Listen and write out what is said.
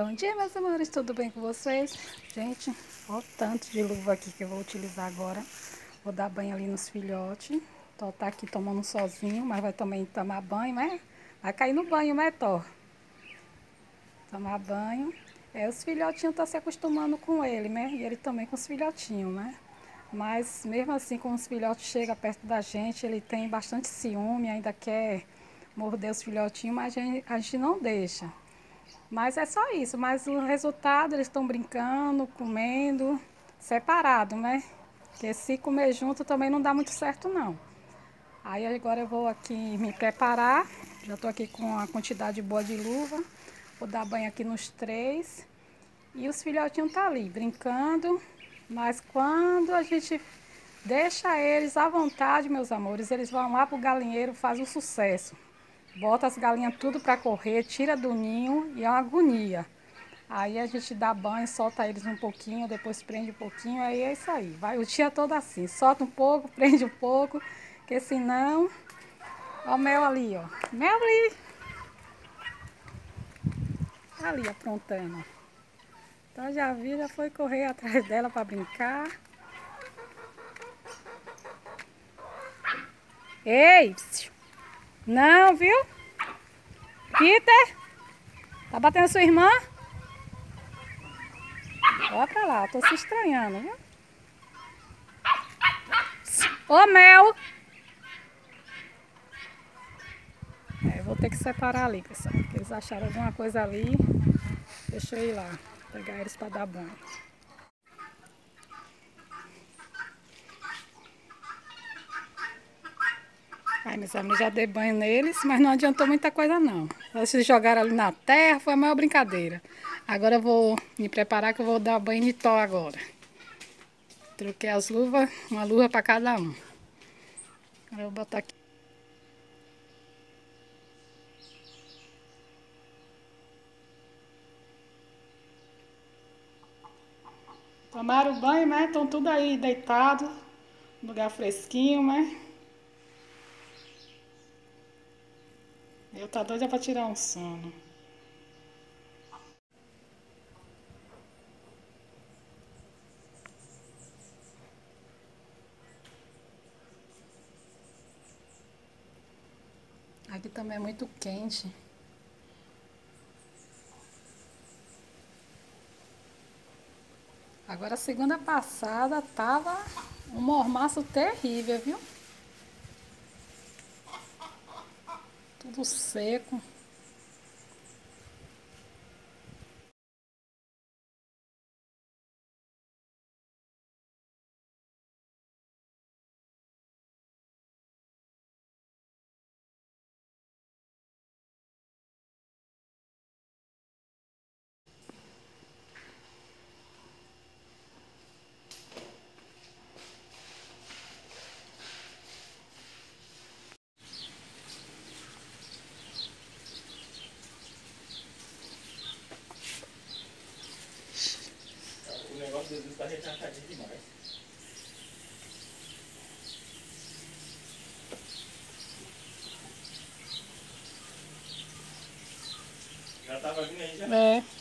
Bom dia, meus amores, tudo bem com vocês? Gente, olha o tanto de luva aqui que eu vou utilizar agora. Vou dar banho ali nos filhotes. Tó tá aqui tomando sozinho, mas vai também tomar banho, né? Vai cair no banho, né, Tó? Tomar banho. É, os filhotinhos estão se acostumando com ele, né? E ele também com os filhotinhos, né? Mas mesmo assim, quando os filhotes chegam perto da gente, ele tem bastante ciúme, ainda quer morder os filhotinhos, mas a gente, a gente não deixa. Mas é só isso, mas o resultado, eles estão brincando, comendo, separado, né? Porque se comer junto também não dá muito certo não. Aí agora eu vou aqui me preparar, já estou aqui com a quantidade boa de luva, vou dar banho aqui nos três. E os filhotinhos estão tá ali, brincando, mas quando a gente deixa eles à vontade, meus amores, eles vão lá pro galinheiro, faz um sucesso. Bota as galinhas tudo para correr, tira do ninho e é uma agonia. Aí a gente dá banho, solta eles um pouquinho, depois prende um pouquinho, aí é isso aí. Vai o dia todo assim, solta um pouco, prende um pouco, porque senão... Ó o mel ali, ó. Mel ali! Ali aprontando, então já vi, já foi correr atrás dela para brincar. Ei! Não, viu? Peter? Tá batendo sua irmã? Olha pra lá, tô se estranhando, viu? Ô, Mel! É, vou ter que separar ali, pessoal, porque eles acharam alguma coisa ali. Deixa eu ir lá. Pegar eles para dar banho. Aí, meus amigos, já dei banho neles, mas não adiantou muita coisa não. Eles jogaram ali na terra, foi a maior brincadeira. Agora eu vou me preparar que eu vou dar banho de tó agora. Troquei as luvas, uma luva para cada um. Agora eu vou botar aqui. Tomaram banho, né? Estão tudo aí deitado, lugar fresquinho, né? Eu tá doida para tirar um sono. Aqui também é muito quente. Agora segunda passada tava um mormaço terrível, viu? Tudo seco. Jesus está retardadinho demais. Já estava vindo aí já? É.